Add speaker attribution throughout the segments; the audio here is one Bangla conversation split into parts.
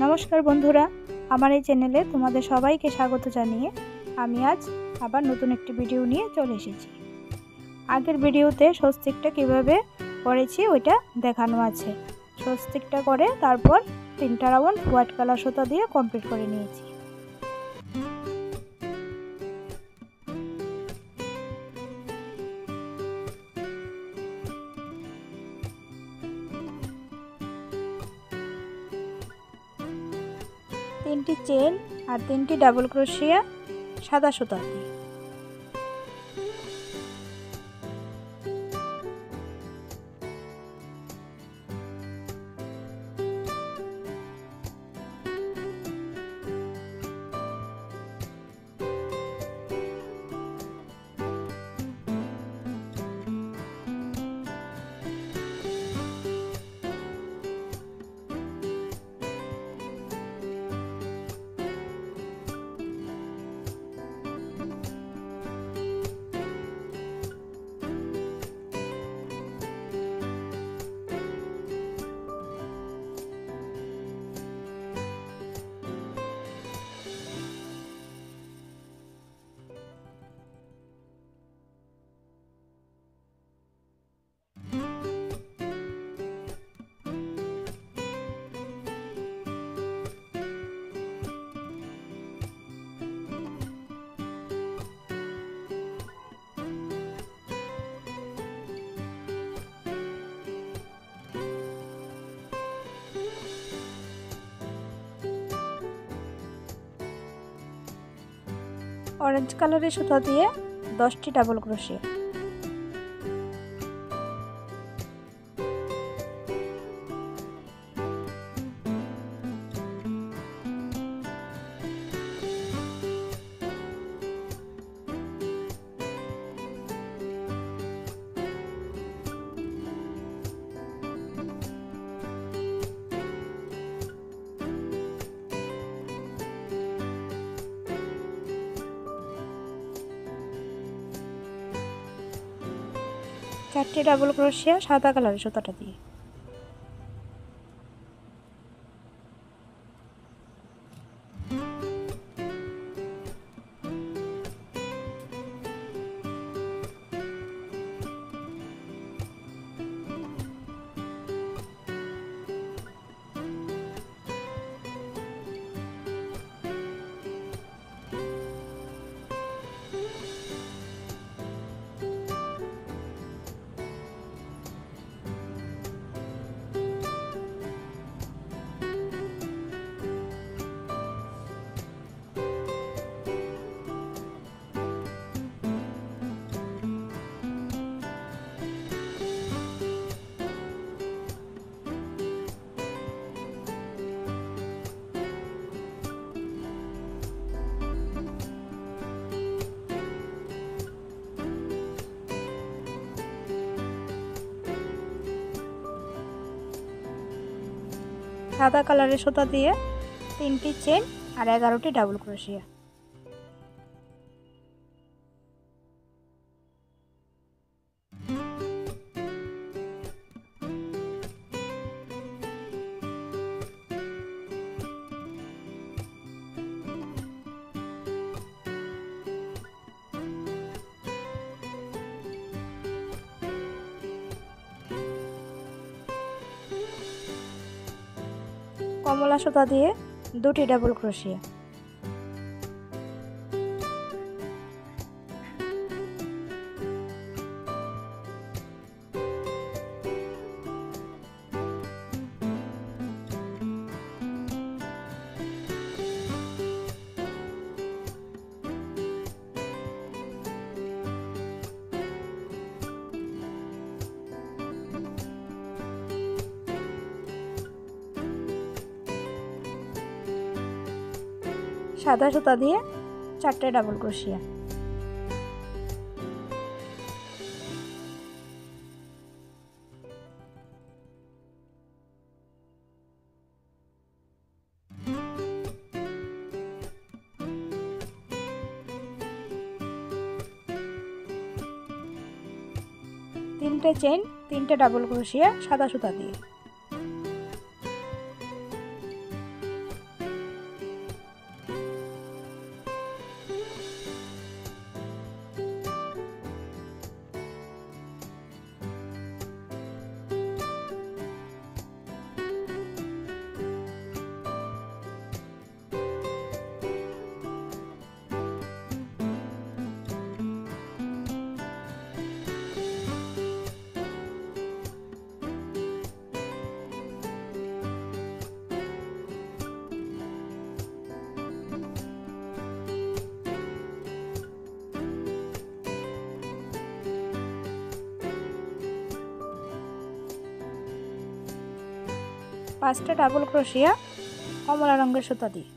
Speaker 1: নমস্কার বন্ধুরা, আমার এই চ্যানেলে তোমাদের সবাইকে স্বাগত জানিয়ে আমি আজ আবার নতুন একটি ভিডিও নিয়ে চলে এসেছি। আগের ভিডিওতে স্বস্তিকটা কীভাবে করেছি ওইটা দেখানো আছে। স্বস্তিকটা করে তারপর তিনটা রাউন্ড হোয়াইট কালার সুতা দিয়ে কমপ্লিট করে নিয়েছি। চেন আর তিনটি ডাবল ক্রোশিয়া সাদা সুতা। দিয়ে অরেঞ্জ কালারের সুতা দিয়ে দশটি ডাবল ক্রোশিয়া ডাবল ক্রোশিয়া সাদা কালারের সুতাটা দিয়ে। সাদা কালারের সুতা দিয়ে তিনটি চেন আর এগারোটি ডাবল ক্রোশিয়া সুতা দিয়ে দুটি ডাবল ক্রোশিয়া সাদা সুতা দিয়ে চারটে ডাবল ক্রোশিয়া তিনটে চেন তিনটে ডাবল ক্রোশিয়া সাদা সুতা দিয়ে। পাঁচটা ডাবল ক্রোশিয়া কমলা রঙের সুতা দিয়ে।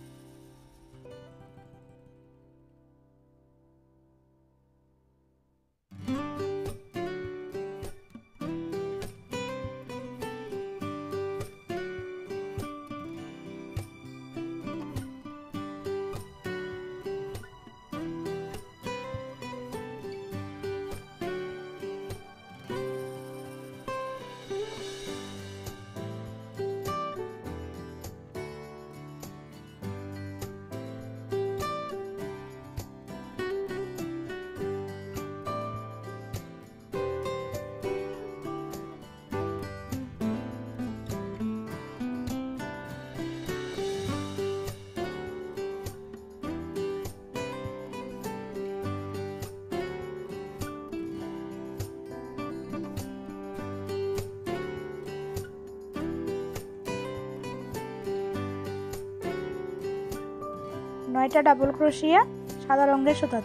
Speaker 1: নয়টা ডাবল ক্রোশিয়া সাদা রঙের সুতা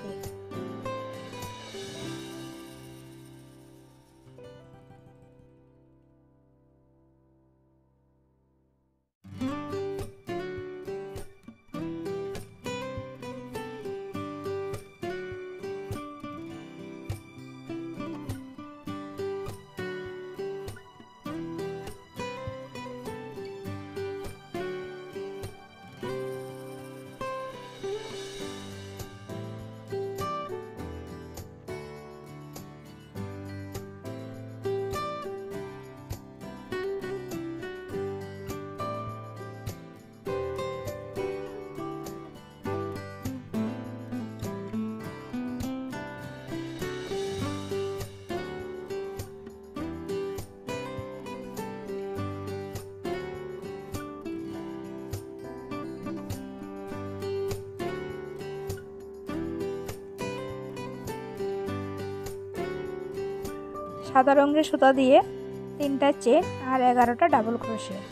Speaker 1: সাদা রঙের সুতা দিয়ে তিনটা চেন আর এগারোটা ডাবল ক্রোশিয়া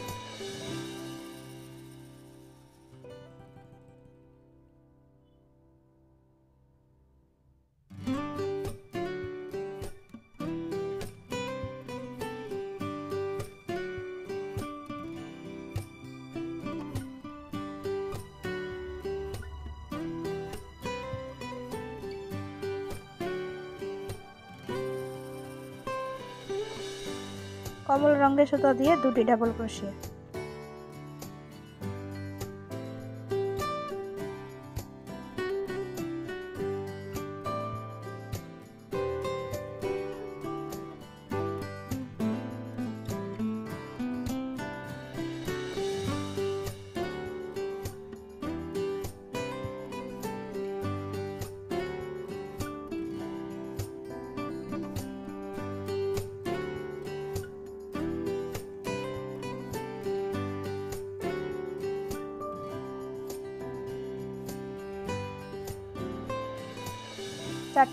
Speaker 1: কমল রঙের সুতো দিয়ে দুটি ডাবল ক্রোশিয়া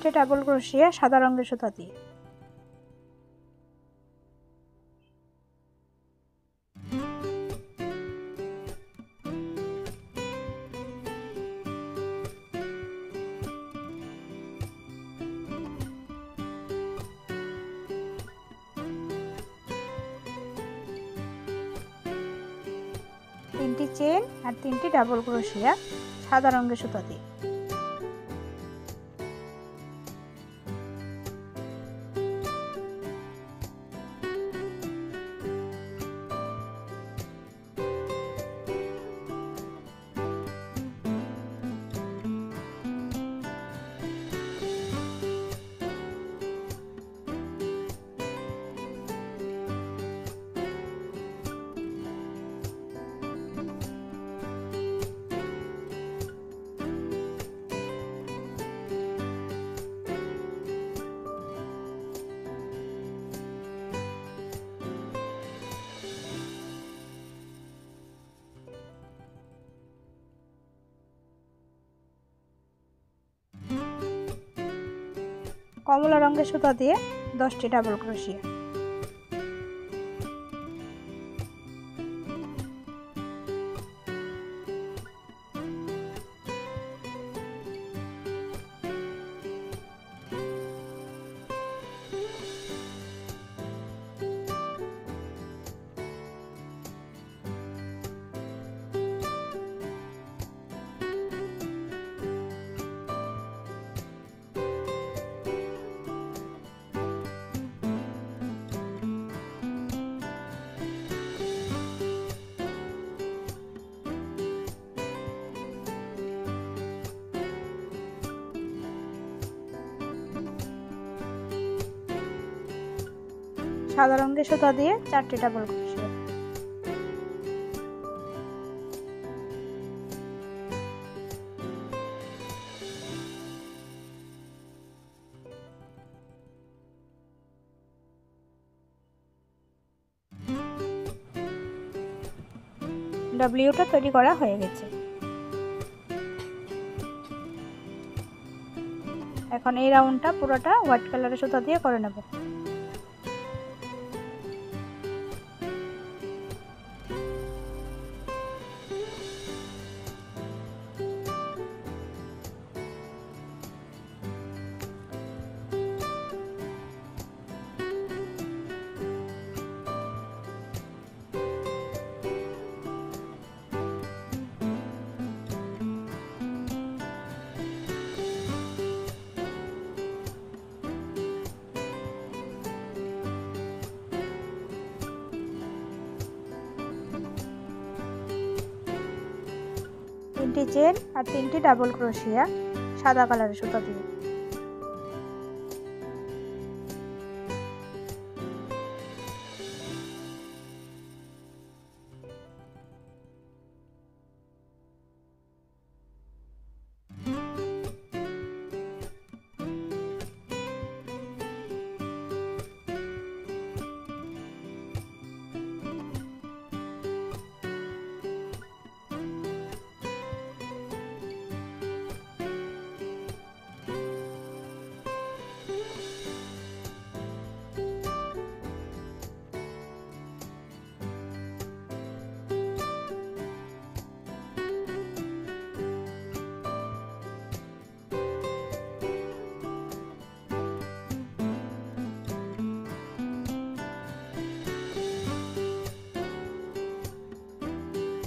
Speaker 1: চারটে ডাবল ক্রোশিয়া সাদা রঙের সুতা দিয়ে। তিনটি চেন আর তিনটি ডাবল ক্রোশিয়া সাদা রঙের সুতা দিয়ে। কমলা রঙের সুতা দিয়ে দশটি ডাবল ক্রোশিয়া সাদা রঙের সুতা দিয়ে চারটি ডাবল ক্রোশিয়া ডাব্লিউটা তৈরি করা হয়ে গেছে। এখন এই রাউন্ডটা পুরোটা হোয়াইট কালারের সুতা দিয়ে করে নেব। চেন আর তিনটি ডাবল ক্রোশিয়া সাদা কালারের সুতা দিয়ে।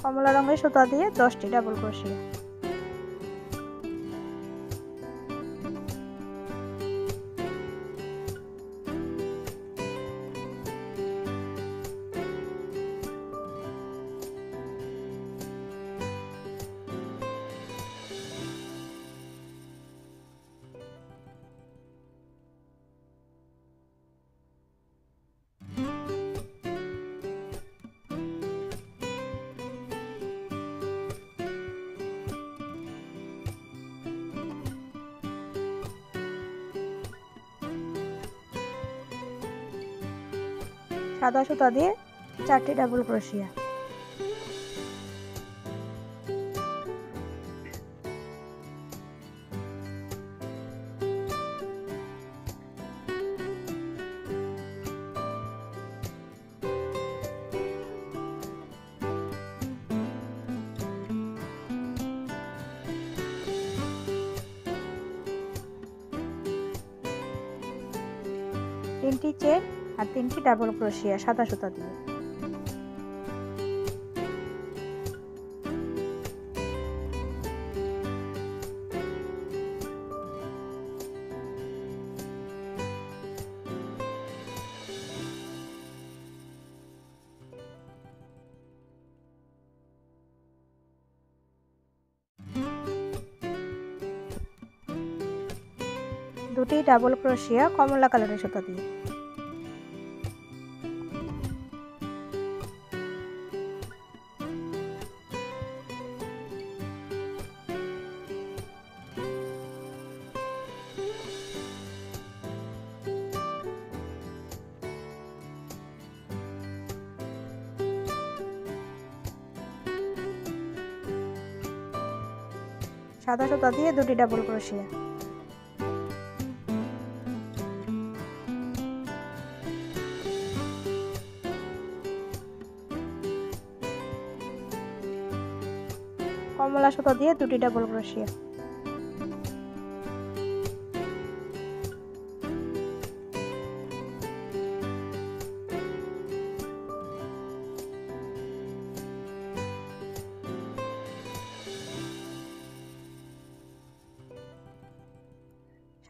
Speaker 1: কমলা রঙের সুতা দিয়ে দশটি ডাবল ক্রোশিয়া সাদা সুতা দিয়ে চারটি ডাবল ক্রোশিয়া তিনটি চেন আর তিনটি ডাবল ক্রোশিয়া সাদা সুতা দিয়ে। দুটি ডাবল ক্রোশিয়া কমলা কালারের সুতা দিয়ে। সাদা সুতা দিয়ে দুটি ডাবল ক্রোশিয়া কমলা সুতা দিয়ে দুটি ডাবল ক্রোশিয়া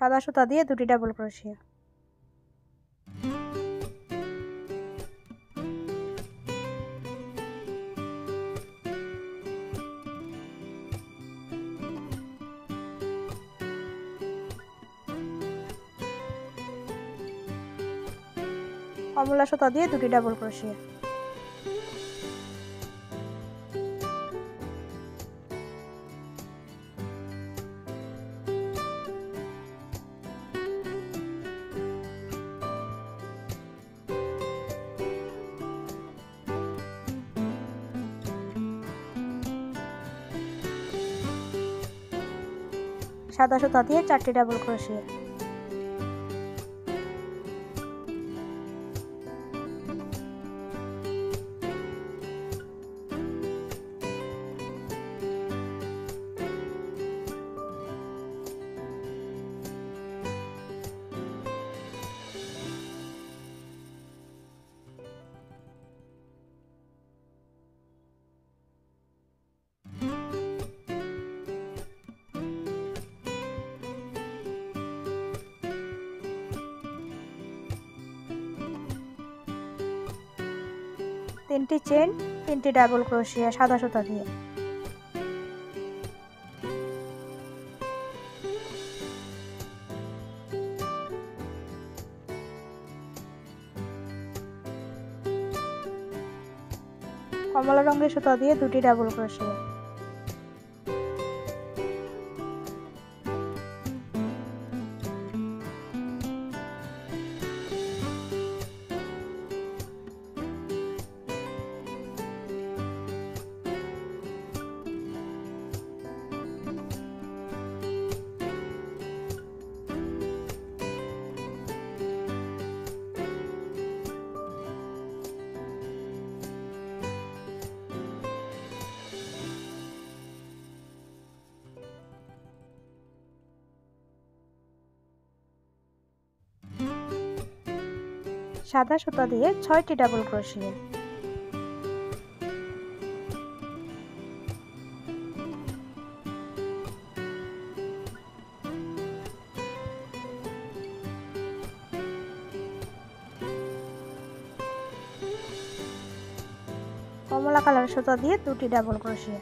Speaker 1: সাদা সুতা দিয়ে দুটি ডাবল ক্রোশিয়া কমলা সুতা দিয়ে দুটি ডাবল ক্রোশিয়া সাদা সুতা দিয়ে চারটি ডাবল ক্রোশিয়া তিনটি চেন তিনটি ডাবল ক্রোশিয়া, সাদা সুতা দিয়ে। কমলা রঙের সুতা দিয়ে দুটি ডাবল ক্রোশিয়া। সাদা সুতা দিয়ে ছয়টি ডাবল ক্রোশিয়া কমলা কালার সুতা দিয়ে দুটি ডাবল ক্রোশিয়া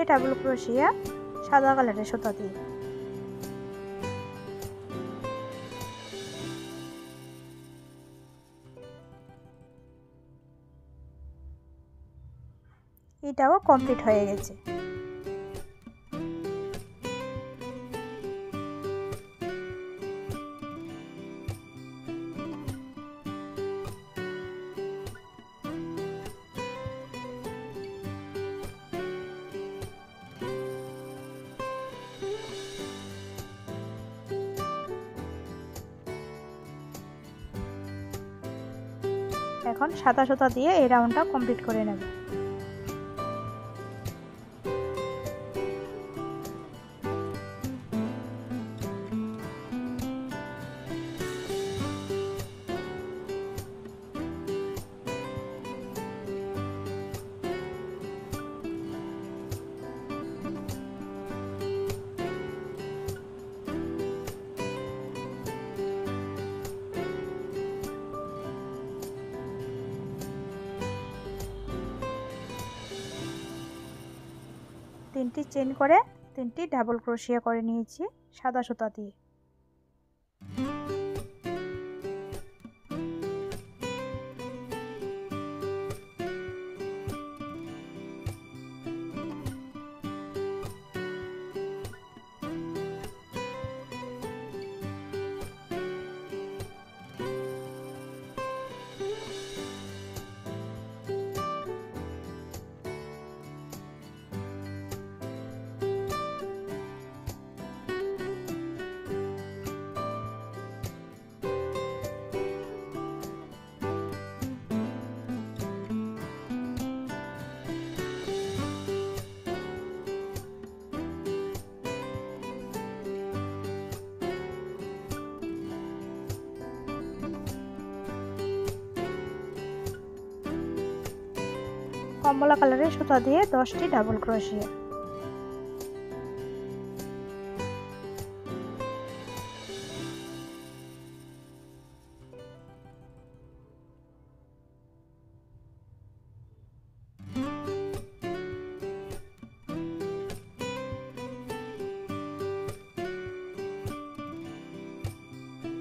Speaker 1: চারটে টেবিল ক্রোশিয়া সাদা কালারের সুতা দিয়ে। এটাও কমপ্লিট হয়ে গেছে। সাদা সুতা দিয়ে এই রাউন্ডটা কমপ্লিট করে নেব। তিনটি চেন করে তিনটি ডাবল ক্রোশিয়া করে নিয়েছি সাদা সুতা দিয়ে। কমলা কালারের সুতা দিয়ে দশটি ডাবল ক্রোশিয়া।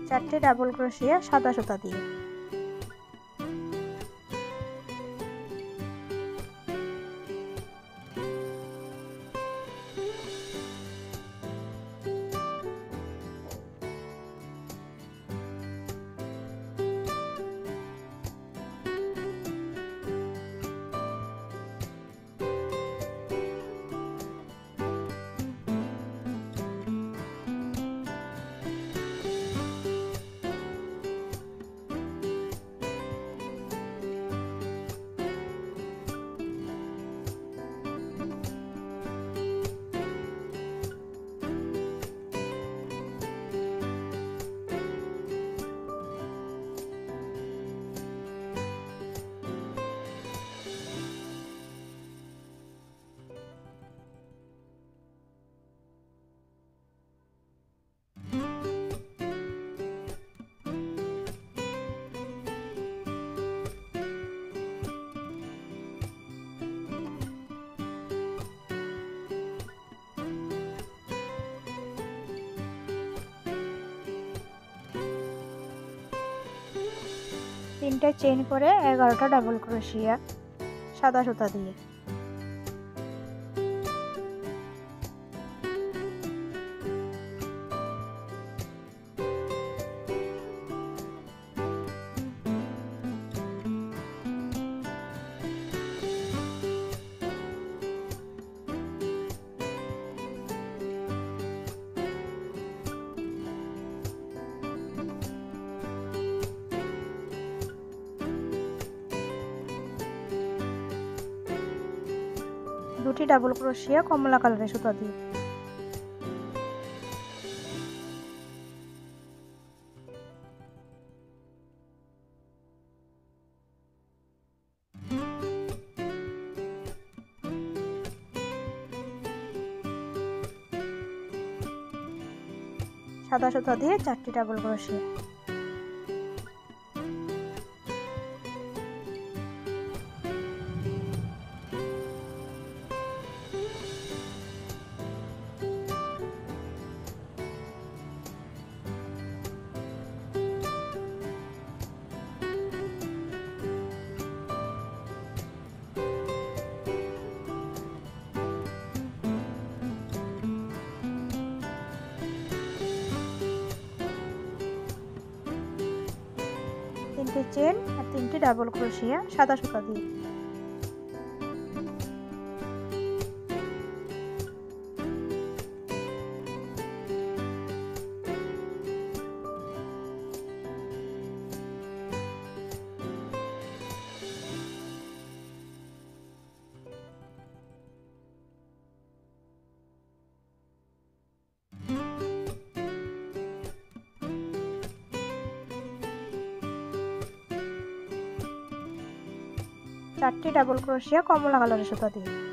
Speaker 1: চারটে ডাবল ক্রোশিয়া সাদা সুতা দিয়ে। তিনটা চেন করে এগারোটা ডাবল ক্রোশিয়া সাদা সুতা দিয়ে। দুটি ডাবল ক্রোশিয়া কমলা কালারের সুতা দিয়ে। সাদা সুতা দিয়ে চারটি ডাবল ক্রোশিয়া। তিনটে চেন আর তিনটি ডাবল ক্রোশিয়া সাদা সুতা দিয়ে। ডাবল ক্রোশিয়া কমলা কালারের সুতা দিয়ে।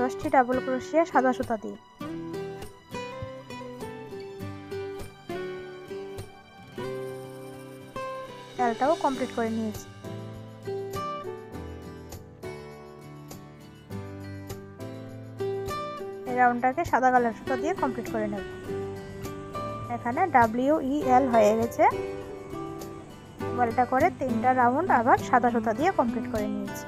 Speaker 1: দশটি ডাবল ক্রোশিয়া সাদা সুতা দিয়ে। এলটাও কমপ্লিট করে নিয়েছি। রাউন্ডটাকে সাদা কালার সুতো দিয়ে কমপ্লিট করে নেব। এখানে ডাব্লিউ ই এল হয়ে গেছে। বলটা করে তিনটা রাউন্ড আবার সাদা সুতা দিয়ে কমপ্লিট করে নিয়েছি।